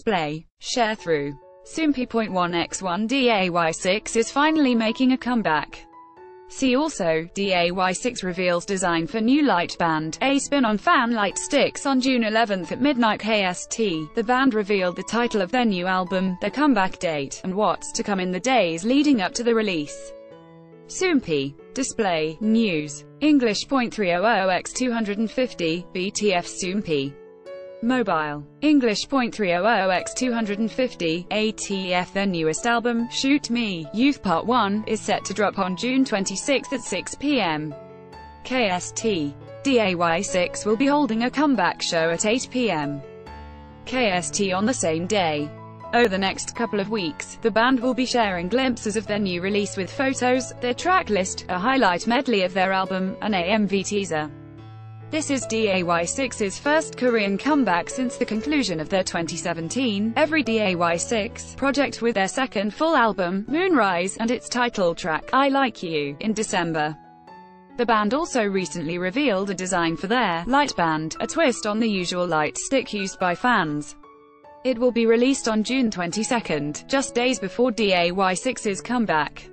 display, Sharethrough. Soompi.1x1 DAY6 is finally making a comeback. See also, DAY6 reveals design for new light band, a spin on fan light sticks on June 11th at midnight KST. The band revealed the title of their new album, the comeback date, and what's to come in the days leading up to the release. Soompi. Display, News. English .300x250, BTF Soompi. Mobile. English .300x250, ATF Their newest album, Shoot Me, Youth Part 1, is set to drop on June 26 at 6 p.m. KST. DAY6 will be holding a comeback show at 8 p.m. KST on the same day. Over the next couple of weeks, the band will be sharing glimpses of their new release with photos, their track list, a highlight medley of their album, an AMV teaser. This is DAY6's first Korean comeback since the conclusion of their 2017 Every DAY6 project with their second full album, Moonrise, and its title track, I Like You, in December. The band also recently revealed a design for their light band, a twist on the usual light stick used by fans. It will be released on June 22, just days before DAY6's comeback.